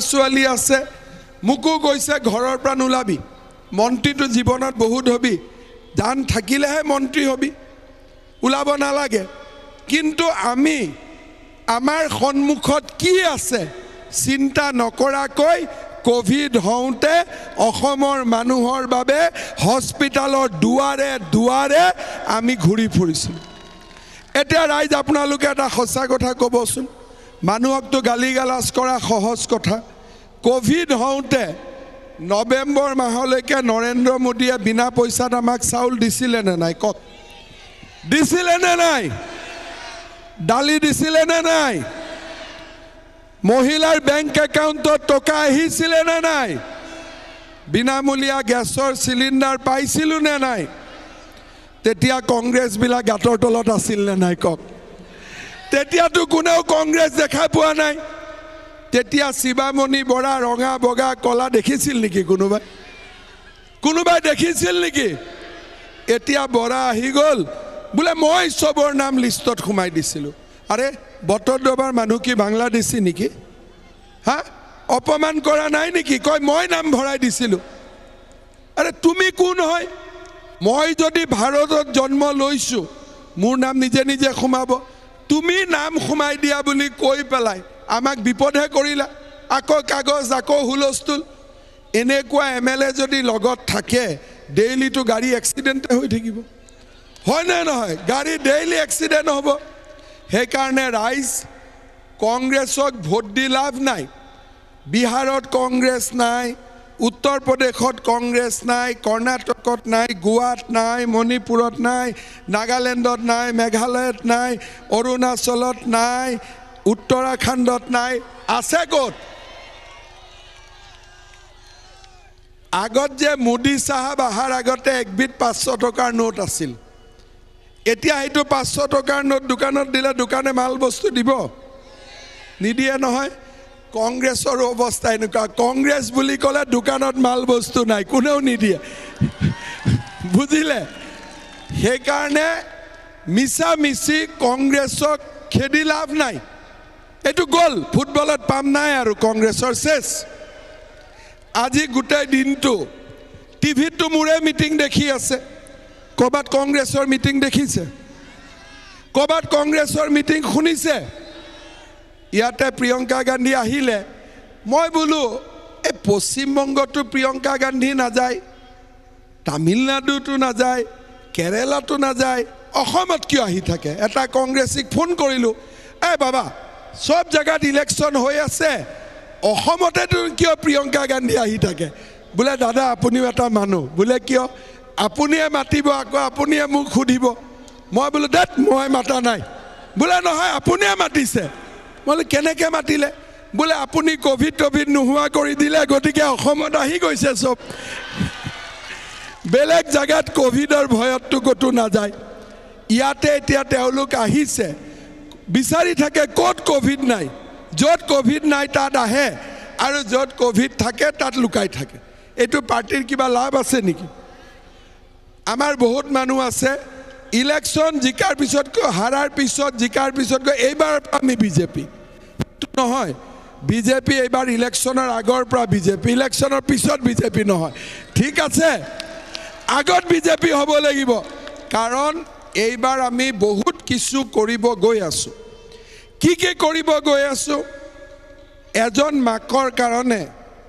ছোৱালী আছে মোকো কৈছে ঘৰৰ পৰা নোলাবি। মন্ত্ৰীটো জীৱনত বহুত হবি। জান থাকিলেহে মন্ত্ৰী হবি। ওলাব নালাগে। কিন্তু আমি আমাৰ সন্মুখত কি আছে চিন্তা নকৰাকৈ ক'ভিড হওঁতে অসমৰ মানুহৰ বাবে হস্পিটেলৰ দুৱাৰে দুৱাৰে আমি ঘূৰি ফুৰিছিলোঁ। এতিয়া ৰাইজ আপোনালোকে এটা সঁচা কথা ক'বচোন। মানুহকতো গালি গালাজ কৰা সহজ কথা। ক'ভিড হওঁতে নৱেম্বৰ মাহলৈকে নৰেন্দ্ৰ মোদীয়ে বিনা পইচাত আমাক চাউল দিছিলে নে নাই? কওক। দিছিলে নে নাই? দালি দিছিলে নে নাই? মহিলাৰ বেংক একাউণ্টত টকা আহিছিলে নে নাই? বিনামূলীয়া গেছৰ চিলিণ্ডাৰ পাইছিলোঁ নে নাই? তেতিয়া কংগ্ৰেছবিলাক গাঁতৰ তলত আছিল নে নাই? কওক। তেতিয়াতো কোনেও কংগ্ৰেছ দেখা পোৱা নাই তেতিয়া শিৱামণি বৰা ৰঙা বগা কলা দেখিছিল নেকি কোনোবাই কোনোবাই দেখিছিল নেকি এতিয়া বৰা আহি গ'ল বোলে মই চবৰ নাম লিষ্টত সোমাই দিছিলোঁ আৰে বটদ্ৰবাৰ মানুহ কি বাংলাদেশী নেকি হা অপমান কৰা নাই নেকি কয় মই নাম ভৰাই দিছিলোঁ আৰে তুমি কোন হয় মই যদি ভাৰতত জন্ম লৈছোঁ মোৰ নাম নিজে নিজে সোমাব তুমি নাম সোমাই দিয়া বুলি কৈ পেলাই আমাক বিপদহে কৰিলা। আকৌ কাগজ আকৌ হুলস্থুল। এনেকুৱা এম এল এ যদি লগত থাকে ডেইলিটো গাড়ী এক্সিডেণ্টে হৈ থাকিব। হয়নে নহয়? গাড়ী ডেইলি এক্সিডেণ্ট হ'ব। সেইকাৰণে ৰাইজ কংগ্ৰেছক ভোট দি লাভ নাই। বিহাৰত কংগ্ৰেছ নাই। উত্তৰ প্ৰদেশত কংগ্ৰেছ নাই কৰ্ণাটকত নাই গোৱাত নাই মণিপুৰত নাই নাগালেণ্ডত নাই মেঘালয়ত নাই অৰুণাচলত নাই উত্তৰাখণ্ডত নাই আছে ক'ত? আগত যে মোদী চাহাব অহাৰ আগতে একবিধ পাঁচশ টকাৰ নোট আছিল। এতিয়া সেইটো পাঁচশ টকাৰ নোট দোকানত দিলে দোকানে মাল বস্তু দিব। নিদিয়ে নহয়। কংগ্ৰেছৰো অৱস্থা এনেকুৱা। কংগ্ৰেছ বুলি ক'লে দোকানত মাল বস্তু নাই কোনেও নিদিয়ে। বুজিলে? সেইকাৰণে মিছা মিছি কংগ্ৰেছক খেদি লাভ নাই। এইটো গ'ল ফুটবলত পাম নাই আৰু কংগ্ৰেছৰ চেচ আজি গোটেই দিনটো টিভিততো মোৰে মিটিং দেখি আছে। ক'ৰবাত কংগ্ৰেছৰ মিটিং দেখিছে? ক'ৰবাত কংগ্ৰেছৰ মিটিং শুনিছে? ইয়াতে প্ৰিয়ংকা গান্ধী আহিলে। মই বোলো এই পশ্চিমবংগতো প্ৰিয়ংকা গান্ধী নাযায় তামিলনাডুতো নাযায় কেৰেলাতো নাযায় অসমত কিয় আহি থাকে? এটা কংগ্ৰেছীক ফোন কৰিলোঁ। এই বাবা চব জেগাত ইলেকশ্যন হৈ আছে অসমতেতো কিয় প্ৰিয়ংকা গান্ধী আহি থাকে? বোলে দাদা আপুনিও এটা মানুহ। বোলে কিয়? আপুনিয়ে মাতিব আকৌ আপুনিয়ে মোক সুধিব। মই বোলো দেত মই মাতা নাই। বোলে নহয় আপুনিয়ে মাতিছে। বোলো কেনেকৈ মাতিলে? বোলে আপুনি ক'ভিড টভিড নোহোৱা কৰি দিলে গতিকে অসমত আহি গৈছে চব। বেলেগ জেগাত ক'ভিডৰ ভয়ততো ক'তো নাযায়। ইয়াতে এতিয়া তেওঁলোক আহিছে। বিচাৰি থাকে ক'ত ক'ভিড নাই। য'ত ক'ভিড নাই তাত আহে। আৰু য'ত ক'ভিড থাকে তাত লুকাই থাকে। এইটো পাৰ্টীৰ কিবা লাভ আছে নেকি? আমাৰ বহুত মানুহ আছে। ইলেকশ্যন জিকাৰ পিছতকৈ হাৰাৰ পিছত জিকাৰ পিছতকৈ এইবাৰ আমি বিজেপি। নহয়। বিজেপি এইবাৰ ইলেকশ্যনৰ আগৰ পৰা বিজেপি ইলেকশ্যনৰ পিছত বিজেপি নহয়। ঠিক আছে? আগত বিজেপি হ'ব লাগিব। কাৰণ এইবাৰ আমি বহুত কিছু কৰিব গৈ আছোঁ। কি কি কৰিব গৈ আছোঁ? এজন মাকৰ কাৰণে।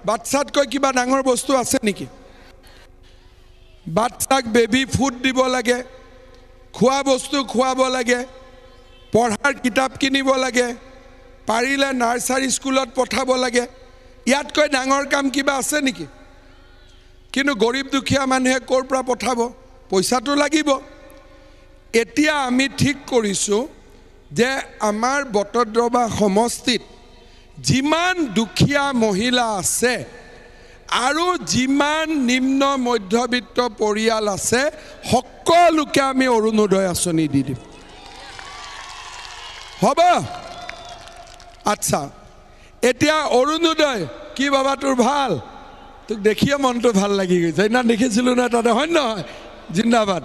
বাচ্ছাতকৈ কিবা ডাঙৰ বস্তু আছে নেকি? বাচ্ছাক বেবী ফুড দিব লাগে। খোৱা বস্তু খুৱাব লাগে। পঢ়াৰ কিতাপ কিনিব লাগে। পাৰিলে নাৰ্চাৰী স্কুলত পঠাব লাগে। ইয়াতকৈ ডাঙৰ কাম কিবা আছে নেকি? কিন্তু গৰীব দুখীয়া মানুহে ক'ৰ পৰা পঠাব? পইচাটো লাগিব। এতিয়া আমি ঠিক কৰিছোঁ যে আমাৰ বটদ্ৰৱা সমষ্টিত যিমান দুখীয়া মহিলা আছে আৰু যিমান নিম্ন মধ্যবিত্ত পৰিয়াল আছে সকলোকে আমি অৰুণোদয় আঁচনি দি দিম। হ'ব? আচ্ছা এতিয়া অৰুণোদয় কি বাবা তোৰ ভাল? তোক দেখিয়ে মনটো ভাল লাগি গৈছে সেইদিনা দেখিছিলোঁ নহয় তাতে হয় নহয়? জিন্দাবাদ।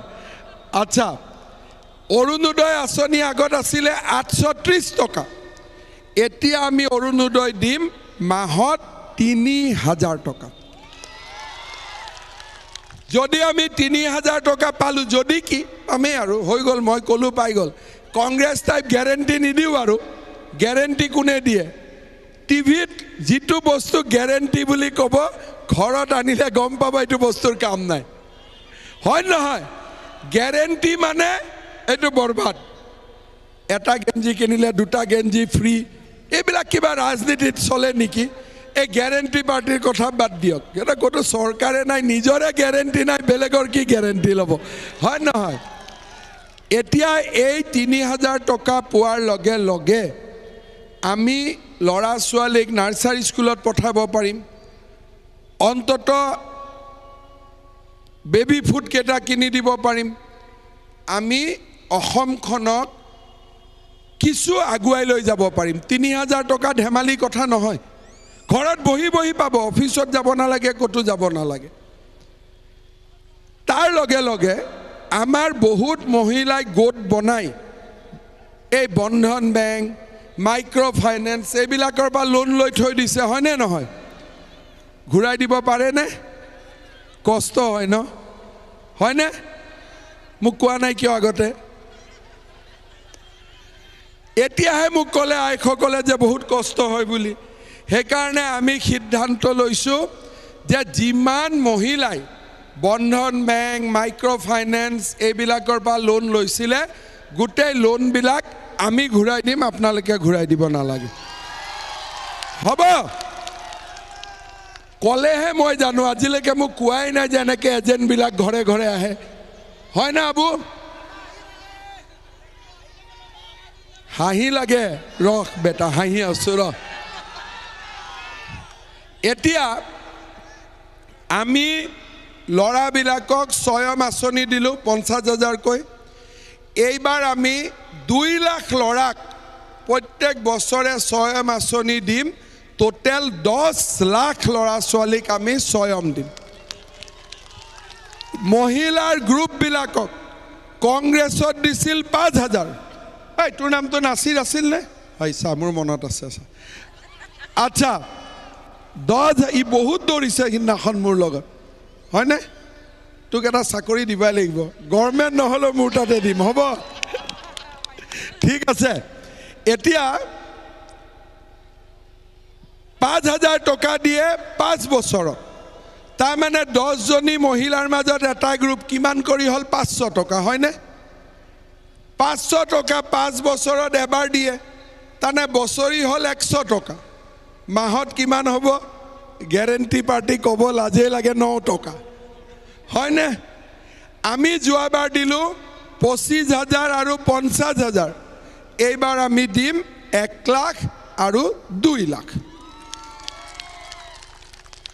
আচ্ছা অৰুণোদয় আঁচনি আগত আছিলে আঠশ ত্ৰিছ টকা। এতিয়া আমি অৰুণোদয় দিম মাহত তিনি হাজাৰ টকা। যদি আমি তিনি হাজাৰ টকা পালোঁ যদি কি? পামেই আৰু হৈ গ'ল মই ক'লোঁ পাই গ'ল। কংগ্ৰেছ টাইপ গেৰেণ্টি নিদিওঁ আৰু। গেৰেণ্টি কোনে দিয়ে? টিভিত যিটো বস্তু গেৰেণ্টি বুলি ক'ব ঘৰত আনিলে গম পাব এইটো বস্তুৰ কাম নাই। হয় নহয়? গেৰেণ্টি মানে এইটো বৰবাদ। এটা গেঞ্জি কিনিলে দুটা গেঞ্জি ফ্ৰী এইবিলাক কিবা ৰাজনীতিত চলে নেকি? এই গেৰেণ্টি পাৰ্টিৰ কথা বাদ দিয়ক। সিহঁতে ক'তো চৰকাৰে নাই নিজৰে গেৰেণ্টি নাই বেলেগৰ কি গেৰেণ্টি ল'ব? হয় নহয়? এতিয়া এই তিনি হাজাৰ টকা পোৱাৰ লগে লগে আমি ল'ৰা ছোৱালীক নাৰ্চাৰী স্কুলত পঠাব পাৰিম। অন্তত বেবী ফুড কেইটা কিনি দিব পাৰিম। আমি অসমখনক কিছু আগুৱাই লৈ যাব পাৰিম। তিনি হাজাৰ টকা ধেমালি কথা নহয়। ঘৰত বহি বহি পাব অফিচত যাব নালাগে ক'তো যাব নালাগে। তাৰ লগে লগে আমাৰ বহুত মহিলাই গোট বনাই। এই বন্ধন বেংক মাইক্ৰ' ফাইনেন্স এইবিলাকৰ পৰা লোন লৈ থৈ দিছে হয়নে নহয়? ঘূৰাই দিব পাৰেনে? কষ্ট হয় ন? হয়নে? মোক কোৱা নাই কিয় আগতে? এতিয়াহে মোক ক'লে আইসকলে যে বহুত কষ্ট হয় বুলি। সেইকাৰণে আমি সিদ্ধান্ত লৈছোঁ যে যিমান মহিলাই বন্ধন বেংক মাইক্ৰ' ফাইনেন্স এইবিলাকৰ পৰা লোন লৈছিলে গোটেই লোনবিলাক আমি ঘূৰাই দিম আপোনালোকে ঘূৰাই দিব নালাগে। হ'ব। ক'লেহে মই জানো আজিলৈকে মোক কোৱাই নাই যে এনেকৈ এজেণ্টবিলাক ঘৰে ঘৰে আহে। হয় না আবু? হাঁহি লাগে। ৰস বেটা হাঁহি আছো ৰ এতিয়া আমি ল'ৰাবিলাকক স্বয়ম আঁচনি দিলোঁ পঞ্চাছ হাজাৰকৈ। এইবাৰ আমি দুই লাখ ল'ৰাক প্ৰত্যেক বছৰে স্বয়ম আঁচনি দিম টোটেল দহ লাখ ল'ৰা ছোৱালীক আমি স্বয়ম দিম। মহিলাৰ গ্ৰুপবিলাকক কংগ্ৰেছত দিছিল পাঁচ হাজাৰ। এই তোৰ নামটো নাচিৰ আছিল নে? হয় চা মোৰ মনত আছে চা। আচ্ছা দহ ই বহুত দৌৰিছে সিদিনাখন মোৰ লগত। হয়নে? তোক এটা চাকৰি দিবই লাগিব। গভৰ্ণমেণ্ট নহ'লেও মোৰ তাতে দিম হ'ব? ঠিক আছে। এতিয়া পাঁচ হাজাৰ টকা দিয়ে পাঁচ বছৰত। তাৰমানে দহজনী মহিলাৰ মাজত এটা গ্ৰুপ কিমান কৰি হ'ল? পাঁচশ টকা হয়নে? পাঁচশ টকা পাঁচ বছৰত এবাৰ দিয়ে। তাৰমানে বছৰি হ'ল একশ টকা। মাহত কিমান হ'ব? গেৰেণ্টি পাৰ্টি ক'ব লাজেই লাগে ন টকা। হয়নে? আমি যোৱাবাৰ দিলোঁ পঁচিছ হাজাৰ আৰু পঞ্চাছ হাজাৰ। এইবাৰ আমি দিম এক লাখ আৰু দুই লাখ।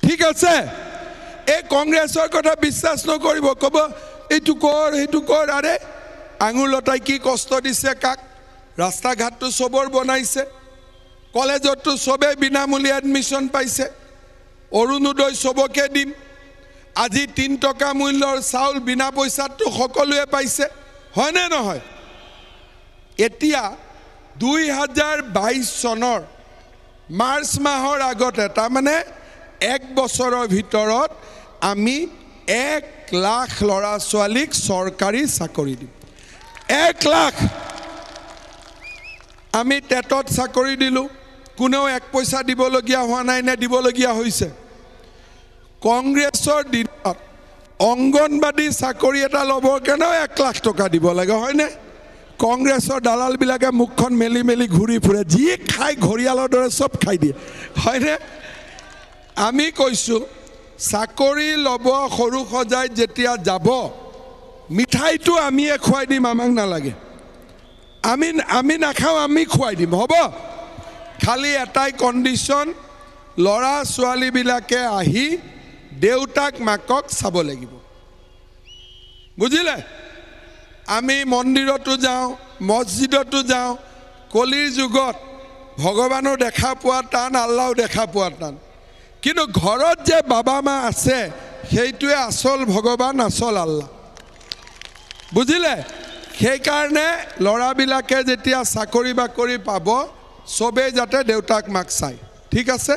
ঠিক আছে? এই কংগ্ৰেছৰ কথা বিশ্বাস নকৰিব ক'ব এইটো কৰ সেইটো কৰ আৰে আঙুলতাই কি কষ্ট দিছে কাক? ৰাস্তা ঘাটটো চবৰ বনাইছে। কলেজততো চবেই বিনামূলীয়া এডমিশ্যন পাইছে। অৰুণোদয় চবকে দিম। আজি তিনি টকা মূল্যৰ চাউল বিনা পইচাততো সকলোৱে পাইছে। হয়নে নহয়? এতিয়া দুই হাজাৰ বাইছ চনৰ মাৰ্চ মাহৰ আগতে তাৰমানে এক বছৰৰ ভিতৰত আমি এক লাখ ল'ৰা ছোৱালীক চৰকাৰী চাকৰি দিম। এক লাখ! আমি টেটত চাকৰি দিলোঁ। কোনেও এক পইচা দিবলগীয়া হোৱা নাই নে দিবলগীয়া হৈছে? কংগ্ৰেছৰ দিনত অংগনবাদী চাকৰি এটা ল'বৰ কাৰণেও এক লাখ টকা দিব লাগে হয়নে? কংগ্ৰেছৰ দালালবিলাকে মুখখন মেলি মেলি ঘূৰি ফুৰে যি খাই ঘৰিয়ালৰ দৰে চব খাই দিয়ে হয়নে? আমি কৈছোঁ চাকৰি ল'ব সৰু সজাই যেতিয়া যাব মিঠাইটো আমিয়ে খুৱাই দিম আমাক নালাগে। আমি আমি নাখাওঁ আমি খুৱাই দিম হ'ব? খালি এটাই কণ্ডিশ্যন ল'ৰা ছোৱালীবিলাকে আহি দেউতাক মাকক চাব লাগিব। বুজিলে? আমি মন্দিৰতো যাওঁ মছজিদতো যাওঁ কলিৰ যুগত ভগৱানো দেখা পোৱা টান আল্লাও দেখা পোৱা টান। কিন্তু ঘৰত যে বাবা মা আছে সেইটোৱে আচল ভগৱান আচল আল্লাহ। বুজিলে? সেইকাৰণে ল'ৰাবিলাকে যেতিয়া চাকৰি বাকৰি পাব চবেই যাতে দেউতাক মাক চায়। ঠিক আছে?